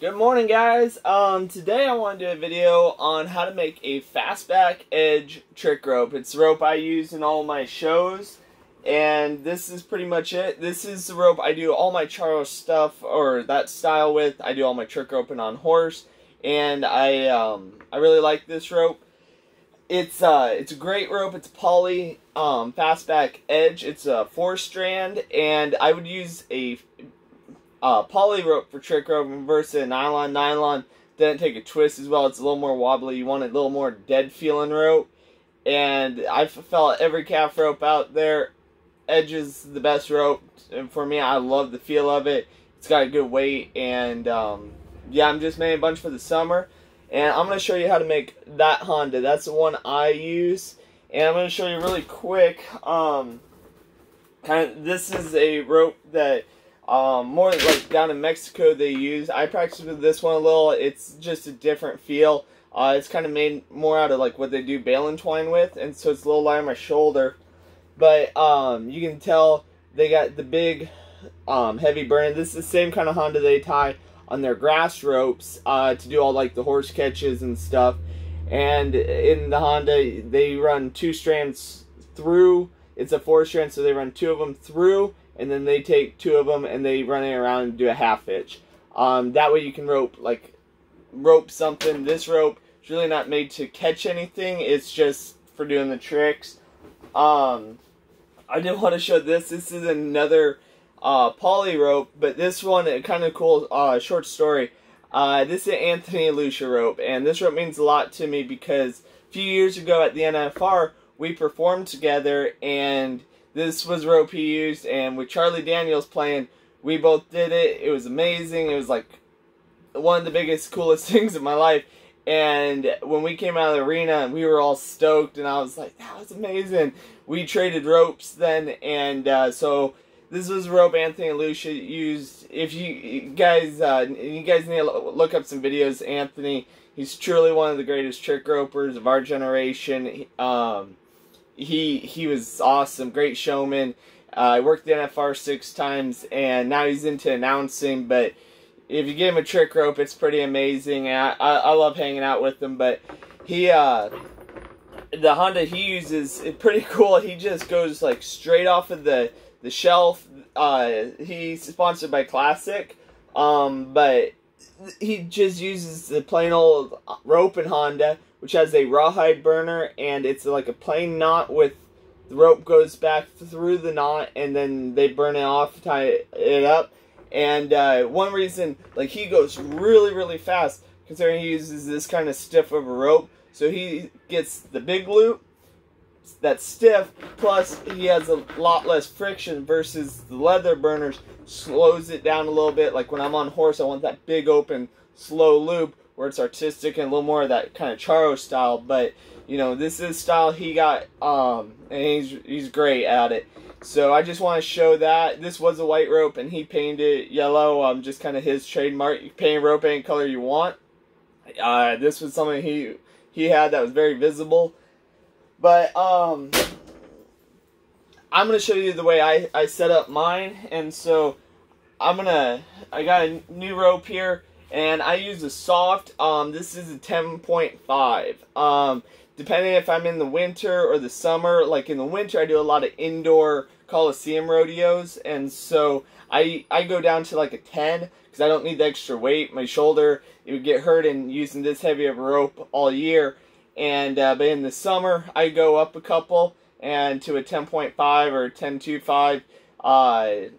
Good morning guys. Um, today I want to do a video on how to make a fastback edge trick rope. It's the rope I use in all my shows and this is pretty much it. This is the rope I do all my charro stuff or that style with. I do all my trick roping on horse and I um, I really like this rope. It's uh it's a great rope. It's poly um, fastback edge. It's a four strand and I would use a uh, poly rope for trick rope versus nylon. Nylon doesn't take a twist as well. It's a little more wobbly. You want a little more dead feeling rope. And I felt every calf rope out there. Edge is the best rope. And for me, I love the feel of it. It's got a good weight. And um, yeah, I'm just making a bunch for the summer. And I'm going to show you how to make that Honda. That's the one I use. And I'm going to show you really quick. Um, kind of, this is a rope that um, more like down in Mexico they use. I practice with this one a little. It's just a different feel. Uh, it's kind of made more out of like what they do baling twine with, and so it's a little light on my shoulder. But um, you can tell they got the big um, heavy burn. This is the same kind of Honda they tie on their grass ropes uh, to do all like the horse catches and stuff. And in the Honda, they run two strands through. It's a four strand, so they run two of them through and then they take two of them and they run it around and do a half hitch. Um, that way you can rope like rope something. This rope is really not made to catch anything. It's just for doing the tricks. Um, I did want to show this. This is another uh, poly rope, but this one a kind of cool uh, short story. Uh, this is Anthony Lucia rope, and this rope means a lot to me because a few years ago at the NFR we performed together and this was rope he used, and with Charlie Daniels playing, we both did it. It was amazing. It was like one of the biggest, coolest things in my life. And when we came out of the arena, we were all stoked, and I was like, "That was amazing." We traded ropes then, and uh, so this was rope Anthony and Lucia used. If you guys, uh, you guys need to look up some videos. Anthony, he's truly one of the greatest trick ropers of our generation. Um, he he was awesome, great showman. Uh, I worked the NFR six times, and now he's into announcing. But if you give him a trick rope, it's pretty amazing. I, I, I love hanging out with him. But he uh, the Honda he uses is pretty cool. He just goes like straight off of the the shelf. Uh, he's sponsored by Classic, um, but he just uses the plain old rope and Honda which has a rawhide burner and it's like a plain knot with the rope goes back through the knot and then they burn it off, tie it up. And uh, one reason, like he goes really, really fast considering he uses this kind of stiff of a rope. So he gets the big loop that's stiff, plus he has a lot less friction versus the leather burners slows it down a little bit. Like when I'm on horse, I want that big open slow loop where it's artistic and a little more of that kind of Charro style. But you know, this is style he got, um, and he's he's great at it. So I just want to show that this was a white rope and he painted it yellow. Um, just kind of his trademark. You paint rope any color you want. Uh, this was something he he had that was very visible. But um, I'm gonna show you the way I I set up mine, and so I'm gonna I got a new rope here and I use a soft. Um, this is a 10.5. Um, depending if I'm in the winter or the summer, like in the winter, I do a lot of indoor Coliseum rodeos, and so I I go down to like a 10 because I don't need the extra weight. My shoulder it would get hurt in using this heavy of a rope all year, and uh, but in the summer I go up a couple and to a 10.5 or 10.25 uh,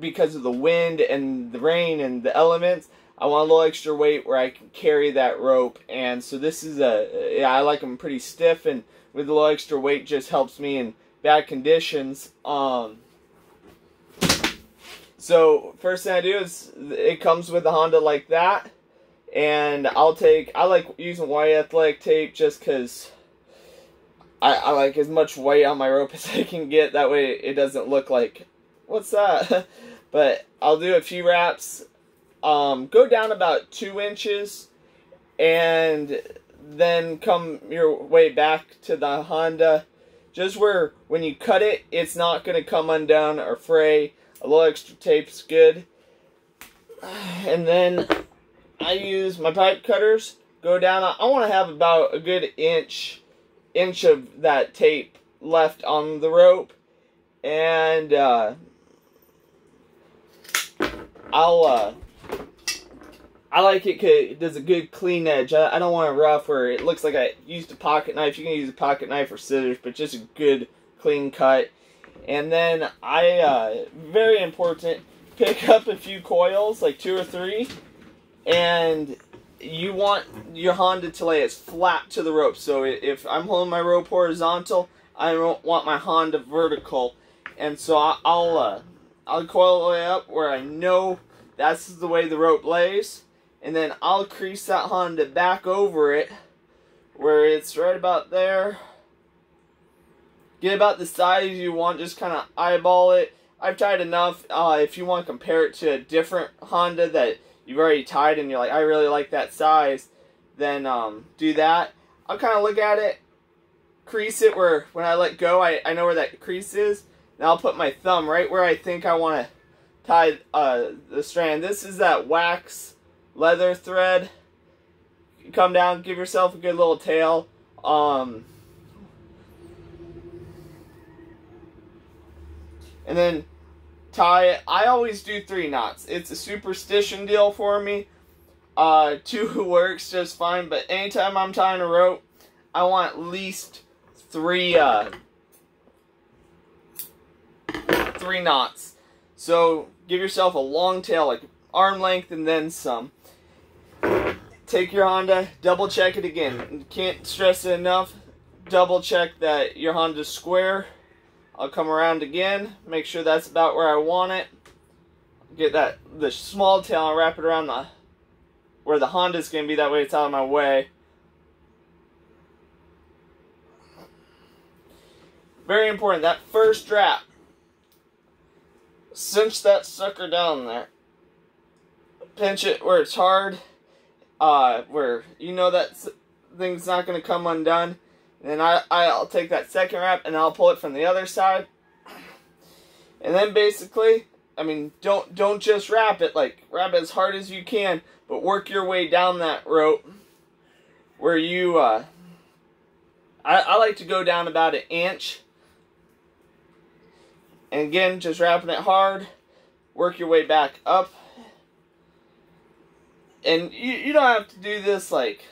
because of the wind and the rain and the elements. I want a little extra weight where I can carry that rope. And so this is a, yeah, I like them pretty stiff and with a little extra weight just helps me in bad conditions. Um, so first thing I do is it comes with a Honda like that. And I'll take, I like using white athletic tape just because I, I like as much weight on my rope as I can get. That way it doesn't look like, what's that? but I'll do a few wraps um, go down about two inches and then come your way back to the Honda. Just where when you cut it, it's not going to come undone or fray. A little extra tape's good. And then I use my pipe cutters, go down. I want to have about a good inch, inch of that tape left on the rope. And, uh, I'll, uh, I like it because it does a good clean edge. I, I don't want it rough where it looks like I used a pocket knife. You can use a pocket knife or scissors, but just a good clean cut. And then I, uh, very important, pick up a few coils, like two or three, and you want your Honda to lay as flat to the rope. So if I'm holding my rope horizontal, I don't want my Honda vertical. And so I'll, uh, I'll coil it up where I know that's the way the rope lays and then I'll crease that Honda back over it where it's right about there. Get about the size you want, just kind of eyeball it. I've tied enough. Uh, if you want to compare it to a different Honda that you've already tied and you're like, I really like that size, then um, do that. I'll kind of look at it, crease it where when I let go, I, I know where that crease is. Then I'll put my thumb right where I think I want to tie uh, the strand. This is that wax leather thread. Come down, give yourself a good little tail. Um, and then tie it. I always do three knots. It's a superstition deal for me. Uh, two works just fine, but anytime I'm tying a rope, I want at least three, uh, three knots. So give yourself a long tail, like arm length and then some take your Honda, double check it again. Can't stress it enough. Double check that your Honda's square. I'll come around again, make sure that's about where I want it. Get that the small tail and wrap it around the where the Honda's gonna be. That way it's out of my way. Very important. That first wrap. Cinch that sucker down there. Pinch it where it's hard uh, where you know that thing's not going to come undone. And I, I'll take that second wrap and I'll pull it from the other side. And then basically, I mean, don't don't just wrap it, like, wrap it as hard as you can, but work your way down that rope where you, uh, I, I like to go down about an inch. And again, just wrapping it hard, work your way back up and you, you don't have to do this like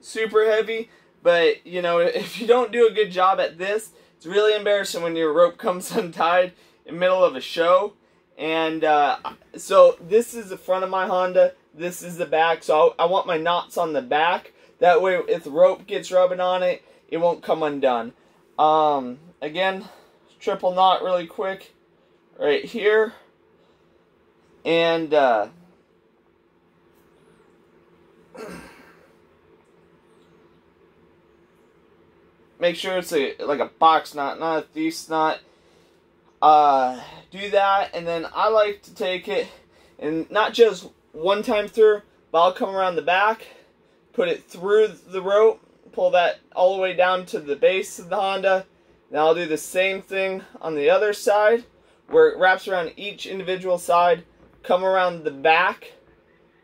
super heavy, but you know, if you don't do a good job at this, it's really embarrassing when your rope comes untied in middle of a show. And uh, so this is the front of my Honda, this is the back, so I, I want my knots on the back. That way, if the rope gets rubbing on it, it won't come undone. Um, again, triple knot really quick right here. And, uh, make sure it's a like a box knot, not a thief knot. Uh, do that, and then I like to take it and not just one time through, but I'll come around the back, put it through the rope, pull that all the way down to the base of the Honda. Then I'll do the same thing on the other side, where it wraps around each individual side, come around the back,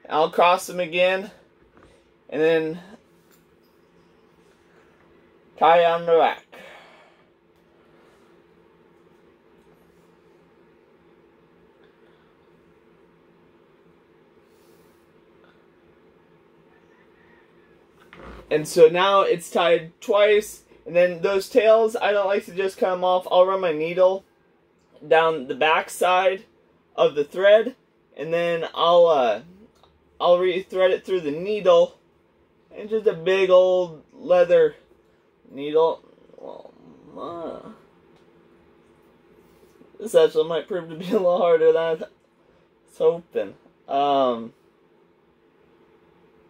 I'll cross them again, and then tie on the back. And so now it's tied twice, and then those tails, I don't like to just cut them off. I'll run my needle down the back side of the thread, and then I'll uh, I'll re-thread it through the needle and just a big old leather needle. Well, uh, this actually might prove to be a little harder than I was hoping. Um,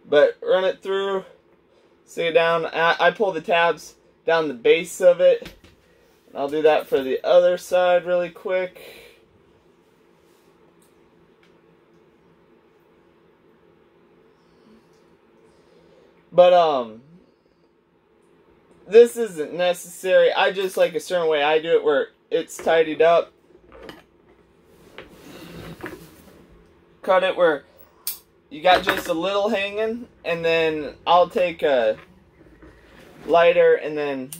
but run it through, see it down. I, I pull the tabs down the base of it. I'll do that for the other side really quick. But, um, this isn't necessary. I just like a certain way I do it where it's tidied up. Cut it where you got just a little hanging, and then I'll take a lighter and then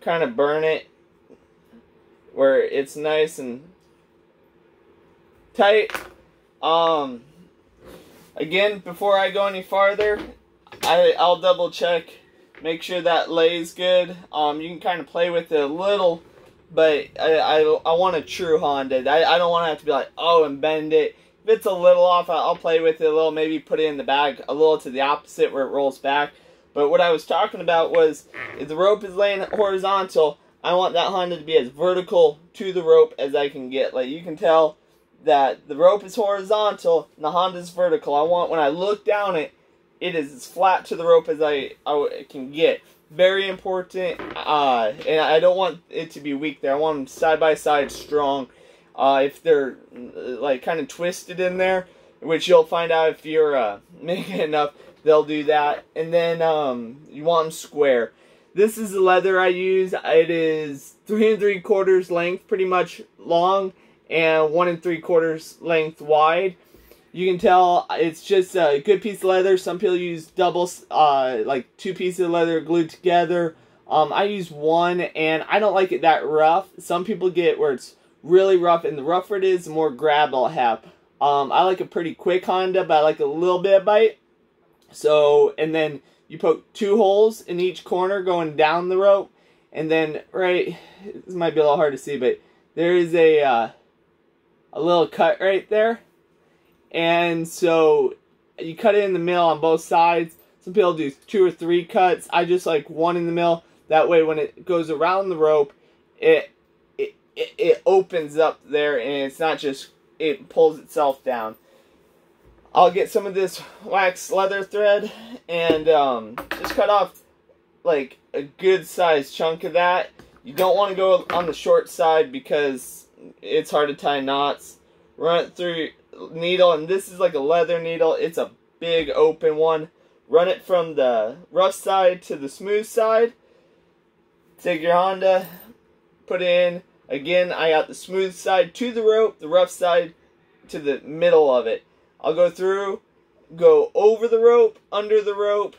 kind of burn it where it's nice and tight. Um, again, before I go any farther, I, I'll double check, make sure that lays good. Um, you can kind of play with it a little, but I, I, I want a true Honda. I, I don't want to have to be like, oh, and bend it. If it's a little off, I'll play with it a little, maybe put it in the bag a little to the opposite where it rolls back. But what I was talking about was, if the rope is laying horizontal, I want that Honda to be as vertical to the rope as I can get. Like, you can tell that the rope is horizontal and the Honda is vertical. I want, when I look down it, it is as flat to the rope as I, I can get. Very important, uh, and I don't want it to be weak there. I want them side by side strong. Uh, if they're like kind of twisted in there, which you'll find out if you're uh, making enough, they'll do that. And then um, you want them square. This is the leather I use. It is three and three quarters length, pretty much long, and one and three quarters length wide. You can tell it's just a good piece of leather. Some people use double, uh, like two pieces of leather glued together. Um, I use one, and I don't like it that rough. Some people get where it's really rough, and the rougher it is, the more grab I'll have. Um, I like a pretty quick Honda, but I like a little bit of bite. So, and then you poke two holes in each corner going down the rope, and then right, this might be a little hard to see, but there is a uh, a little cut right there and so you cut it in the middle on both sides. Some people do two or three cuts. I just like one in the middle. That way when it goes around the rope, it it, it, opens up there and it's not just, it pulls itself down. I'll get some of this wax leather thread and um, just cut off like a good sized chunk of that. You don't want to go on the short side because it's hard to tie knots. Run it through needle, and this is like a leather needle. It's a big open one. Run it from the rough side to the smooth side. Take your Honda, put in. Again, I got the smooth side to the rope, the rough side to the middle of it. I'll go through, go over the rope, under the rope,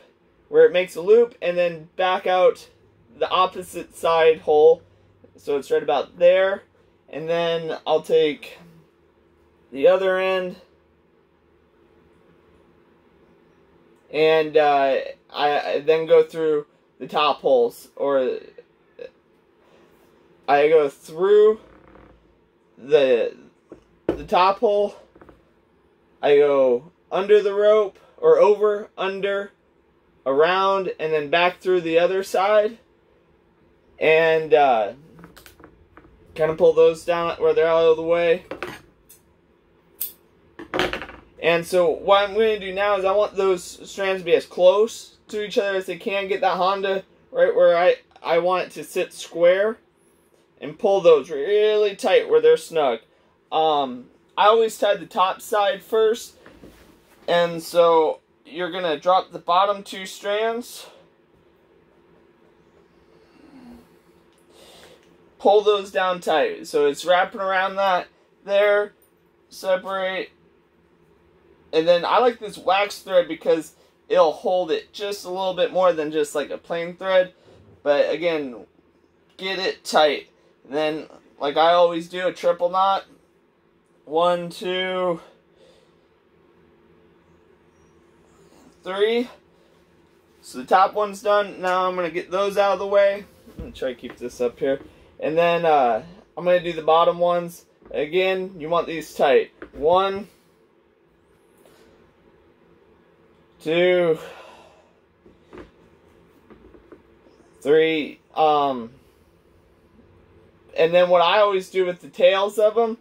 where it makes a loop, and then back out the opposite side hole. So it's right about there. And then I'll take the other end. And uh, I, I then go through the top holes, or I go through the the top hole. I go under the rope, or over, under, around, and then back through the other side. And uh, kind of pull those down where they're out of the way. And so what I'm going to do now is I want those strands to be as close to each other as they can. Get that Honda right where I, I want it to sit square. And pull those really tight where they're snug. Um, I always tie the top side first. And so you're going to drop the bottom two strands. Pull those down tight. So it's wrapping around that there. Separate and then I like this wax thread because it'll hold it just a little bit more than just like a plain thread. But again, get it tight. then, like I always do, a triple knot. One, two, three. So the top one's done. Now I'm going to get those out of the way. I'm going to try to keep this up here. And then uh, I'm going to do the bottom ones. Again, you want these tight. One, two, three. Um, and then what I always do with the tails of them,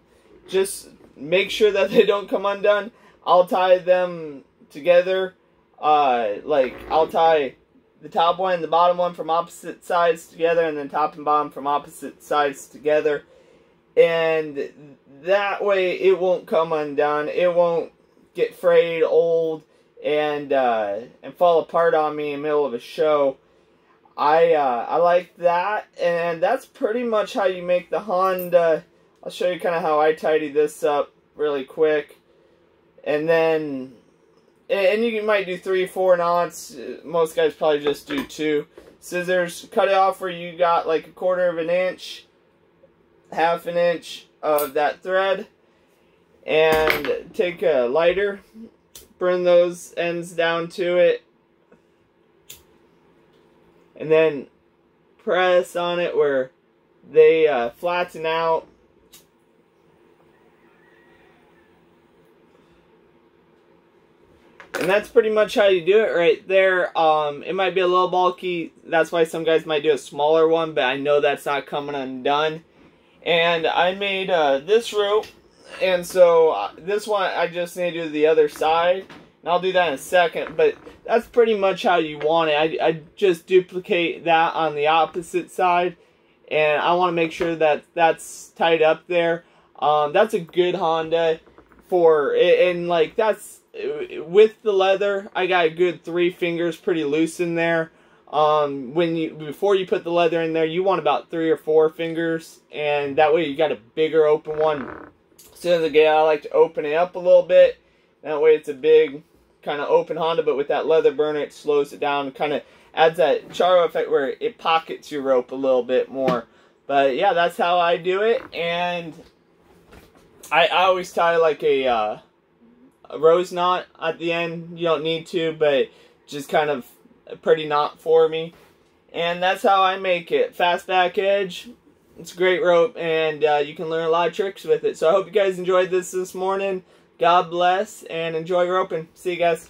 just make sure that they don't come undone. I'll tie them together. Uh, like I'll tie the top one and the bottom one from opposite sides together, and then top and bottom from opposite sides together. And that way it won't come undone. It won't get frayed, old and uh, and fall apart on me in the middle of a show. I uh, I like that, and that's pretty much how you make the Honda. I'll show you kind of how I tidy this up really quick. and then and you might do three, four knots. Most guys probably just do two. Scissors, cut it off where you got like a quarter of an inch, half an inch of that thread, and take a lighter, burn those ends down to it, and then press on it where they uh, flatten out And that's pretty much how you do it right there. Um, it might be a little bulky. That's why some guys might do a smaller one, but I know that's not coming undone. And I made uh, this rope. And so uh, this one, I just need to do the other side. And I'll do that in a second. But that's pretty much how you want it. I, I just duplicate that on the opposite side. And I want to make sure that that's tied up there. Um, that's a good Honda for, it and like that's with the leather, I got a good three fingers pretty loose in there. Um, when you before you put the leather in there, you want about three or four fingers, and that way you got a bigger open one. So again, I like to open it up a little bit. That way it's a big kind of open Honda, but with that leather burner, it slows it down, kind of adds that charro effect where it pockets your rope a little bit more. But yeah, that's how I do it, and I, I always tie like a uh, a rose knot at the end. You don't need to, but just kind of a pretty knot for me. And that's how I make it. Fast back edge. It's a great rope, and uh, you can learn a lot of tricks with it. So I hope you guys enjoyed this this morning. God bless, and enjoy roping. See you guys.